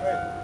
对